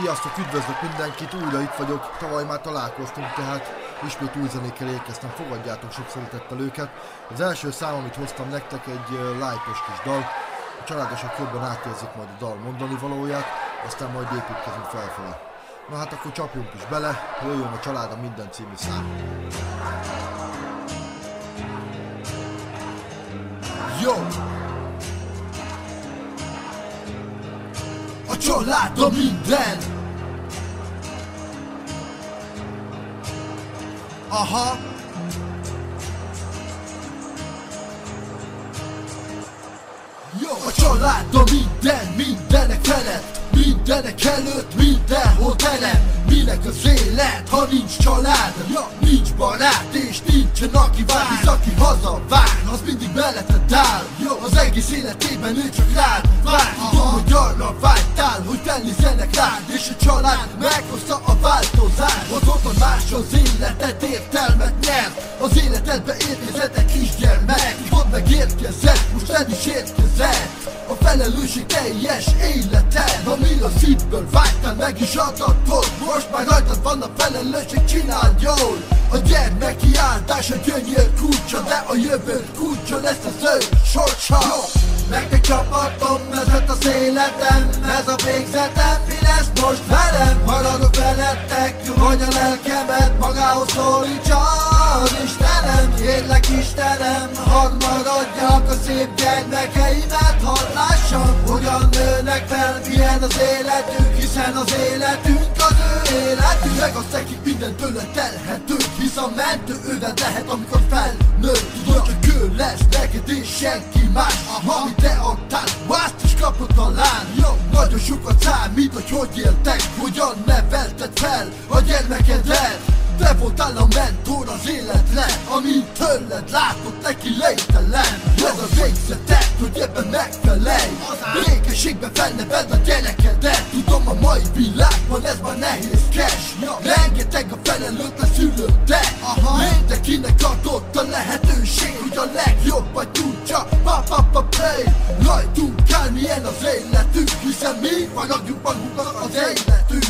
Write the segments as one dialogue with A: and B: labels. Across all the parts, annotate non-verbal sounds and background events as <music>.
A: Sziasztok, üdvözlök mindenkit, újra itt vagyok, tavaly már találkoztunk, tehát ismét új zenékkel érkeztem, fogadjátok sok szeretettel őket. Az első szám, amit hoztam nektek, egy lightos kis dal, a családosok jobban átérzik majd a dal mondani valóját, aztán majd építkezünk felfele. Na hát akkor csapjunk is bele, jöjjön a család a minden című szám. Jó! Család a minden! Aha! Jó! A család a minden, mindenek felett Mindenek előtt, mindenhol telem Minek az élet, ha nincs család? Ja, Nincs barát és nincsen aki vár. Hisz aki hazavár, az mindig melletted áll. Az egész életében ő csak rád vár. Tudom, hogy arra vágytál, hogy felnézzenek rád És a család meghozta a változást. Az otthon más az életed értelmet nyert. Az életedbe érkezett egy kisgyermek. Mondd meg érkezett, most el is érkezett. A felelősség teljes életed Ami a szívből vágytál meg is adatod Most már rajtad van a felelősség, csináld jól. A gyermeki áldás a gyönyör kulcsa De a jövő kulcsa lesz az ő sorsa Nektek csapatom, ez lett az életem Ez a végzetem, mi lesz most velem? Maradok velettek, vagy a lelkemet Magához szólítsa az Istenem Kérlek Istenem, hadd maradjak a szép gyermekeimet lássam, hogyan nőnek fel, milyen az életünk Hiszen az életünk az ő életünk Meg azt nekik minden tőle telhető Hisz a mentő ővel lehet, amikor felnő. Tudod, hogy ő lesz neked és senki más. Amit világban ez már nehézkes Rengeteg a felelőtlen szülőddek Mindenkinek adott a lehetőség Hogy a legjobbat tudja pa pa pa play. Rajtunk kell milyen az életünk Hiszen mi maradjunk magunknak az életünk.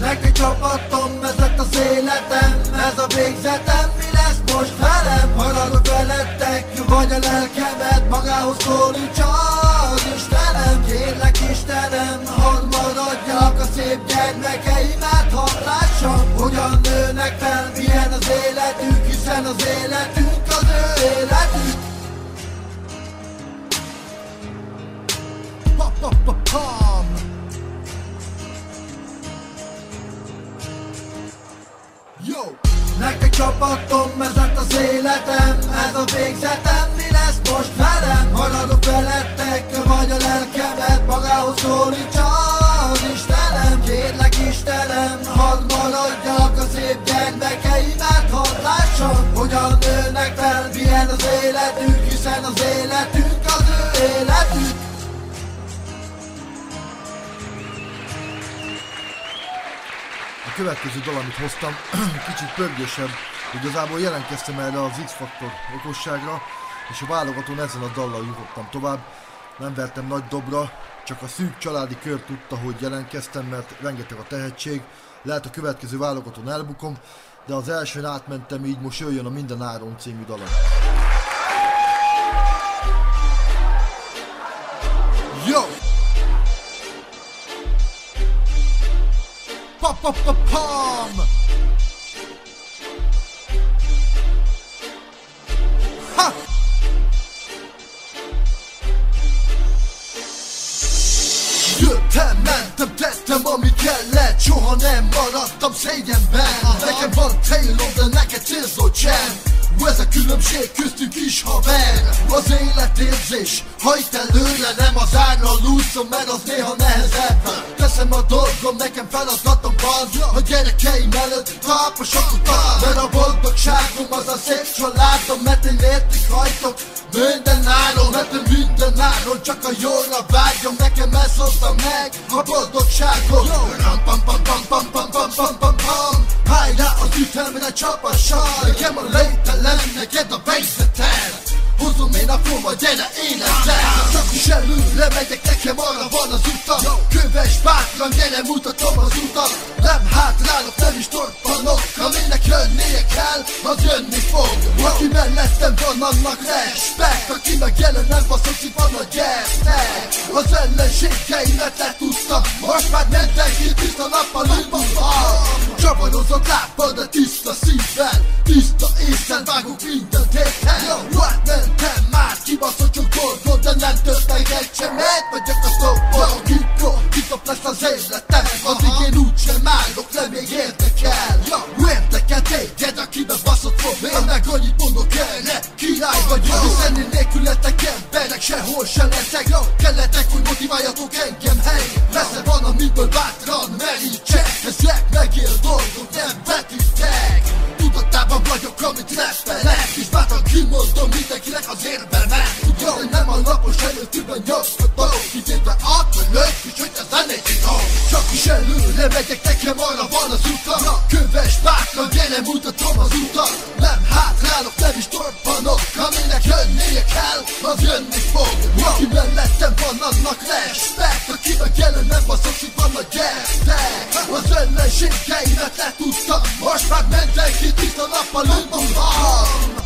A: Nektek csapatom, ez lett az életem Ez a végzetem, mi lesz most velem? Maradok velettek, vagy a lelkemet Magához szólítsa az Istenem Kérlek Istenem, hadd maradjak a szép gyermekeimet Hadd lássam, hogyan nőnek fel Milyen az életük, hiszen az életünk az ő életük Pa, pa, pa, pam. Yo! Nektek csapatom, ez lett az életem Ez a végzetem, mi lesz most velem? Maradok velettek, vagy a lelkemet Magához szólítsa Istenem, hadd maradjak a szép gyermekeimet Hadd lássam, hogyan nőnek fel Milyen az életük, hiszen az életünk az ő életük A következő dal, amit hoztam, <clears throat> kicsit pörgősebb. Igazából jelentkeztem erre az X-faktor okosságra, és a válogatón ezen a dallal jutottam tovább. Nem vertem nagy dobra, csak a szűk családi kör tudta, hogy jelentkeztem, mert rengeteg a tehetség. Lehet a következő válogatón elbukom, de az elsőn átmentem, így most jöjjön a Minden Áron című dalom. Yo! pa pa pa pam Jöttem, mentem, tettem, ami kellett. Soha nem maradtam szégyenben. Nekem van célom, de neked célzó csend ez a különbség köztünk is haver. Az életérzés Hajt előre, nem az árral úszom Mert az néha nehezebb. Teszem a dolgom, nekem feladatom van A gyerekeim előtt taposok utat Mert a boldogságom az a szép családom Mert én értik hajtok minden áron Mert én minden áron csak a jóra vágyom. Nekem ez hozta meg a boldogságot. Ram pam pam pam pam pam pam pam pam pam Hajrá az ütemre csapassal. Nekem a lételem, neked a végzeted Hozom én a próba, gyere énezzek Csak is elő, lemegyek, nekem arra van az utam Köves bátran, gyere mutatom az utat. Nem hátrálok, nem is torpanok jönnie kell, az jönni fog. Aki mellettem van, annak respekt. Aki meg jelen nem baszok, itt van a gyertek. Az ellenségeimet letudtam Most már mindenki tiszta nappal van Csavarozott lábbal, de tiszta szívvel Tiszta észsel vágok minden tétel átmentem már, kibaszott csak dolgot De nem tört meg egy csemet Vagyok a stoppa, Kimondom mindenkinek az érvemet Tudom, hogy nem a lapos előttűben nyomkodom. Kitéve átmölök, és hogy nem egy titok Csak is előre megyek, nekem arra van az utam. Köves bátran, gyere mutatom az utat. Nem hátrálok, nem is torpanok. Aminek jönnie kell, az jönni fog. Aki mellettem van, annak respekt Aki meg jelen nem baszok, itt van a gyertek. Az ellenségeimet letudtam Most már mindenki tiszta nappalomban van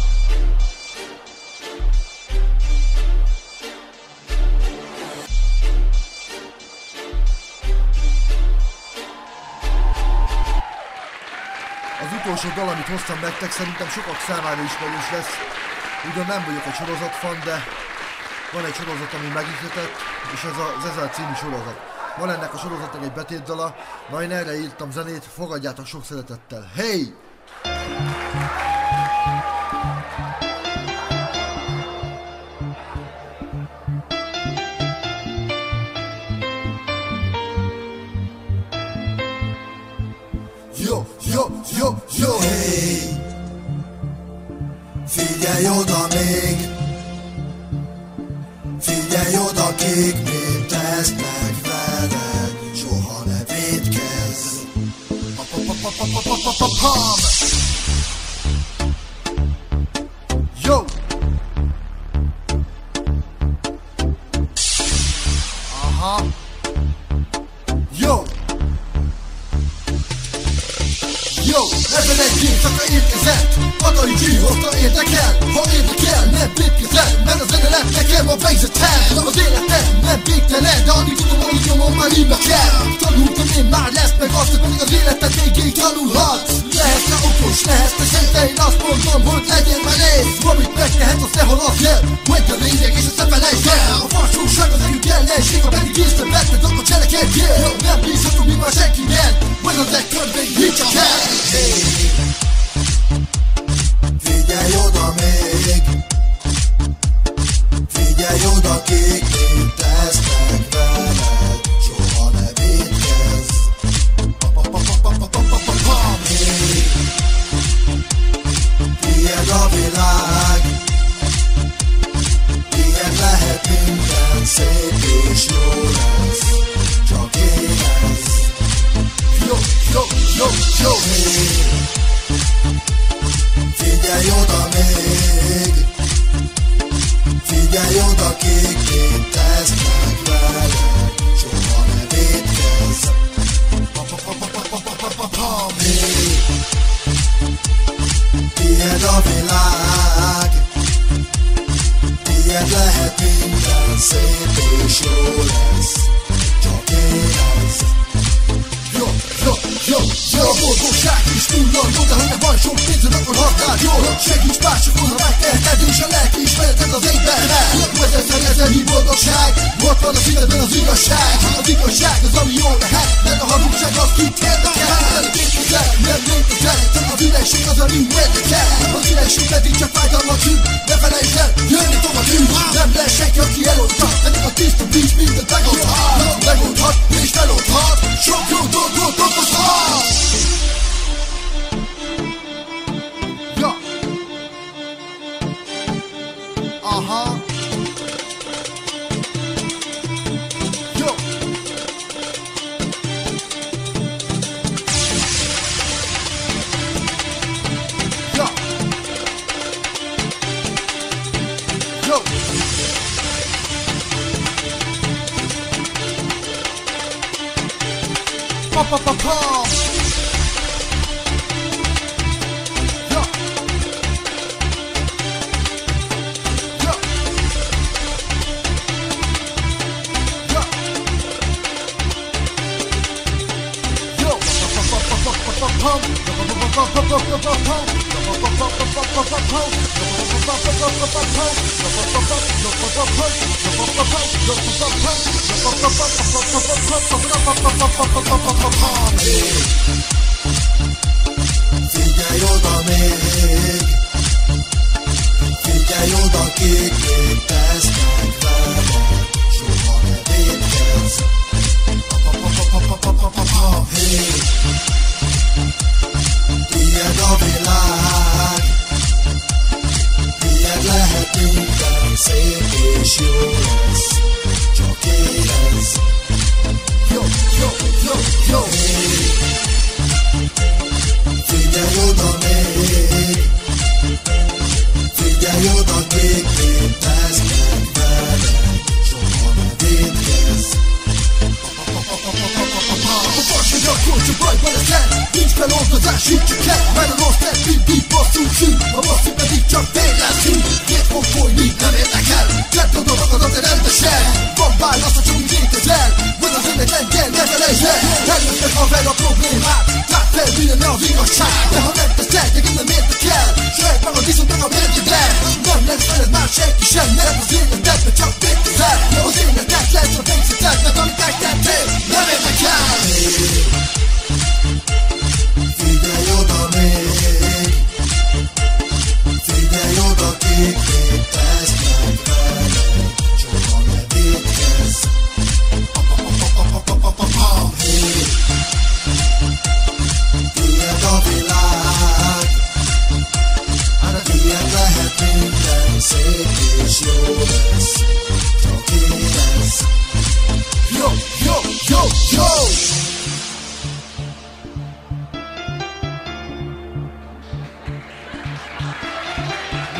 A: utolsó dal, amit hoztam nektek, szerintem sokak számára ismerős lesz. Ugyan nem vagyok egy sorozatfan, de van egy sorozat, ami megütött, és ez az Ezel című sorozat. Van ennek a sorozatnak egy betétdala, na erre írtam zenét, fogadjátok sok szeretettel. Hey!
B: Figyelj oda még, figyelj oda kik, mit tesznek veled, soha ne védkezz.
A: Pam! Yo! Aha! Yo! Yo! Ebben egy csak érkezett Adai G hozta érdekel Ha érdekel, nem védkezel Mert a zene lett nekem a végzetem Nem az életem, nem végtelen De addig tudom, hogy nyomom, már íme kell Tanultam én már lesz meg azt, hogy az életed végéig tanulhatsz Lehetne okos, lehetne szent, de én azt mondom, hogy legyél már ész Amit megtehet, azt ne haladj el Majd a lényeg, és azt ne felejtsd el A farsóság az erők ellenség, ha pedig észre vetted, akkor cselekedjél Jó, nem bízhatunk mi már senkiben Majd az egy körbeig nincs csak el
B: Figyelj oda még, figyelj oda kik, mit tesznek veled,
A: Másokon, ha megteheted És a lelki ismereted az égben el Ezerszer ezernyi boldogság Ott van a szívedben az igazság. Az igazság az, ami jól lehet Pop, pop, pop, pop.
B: Figyelj oda még. Figyelj oda, kik még tesznek veled Kik még tesznek veled Soha ne védkezz
A: fals vagy akkor csak bajban leszel Nincs a rossz szín Két fog nem érdekel Tedd oda magadat, de rendesen Van válasz, csak úgy létezel Van az önnek kell, ne el haver a problémát Lát fel, minden az igazság De ha nem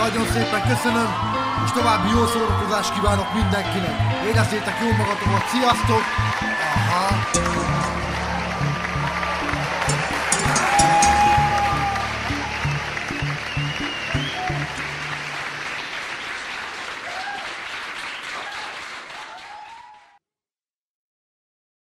A: Nagyon szépen köszönöm, és további jó szórakozást kívánok mindenkinek. Érezzétek jól magatokat, sziasztok! Aha.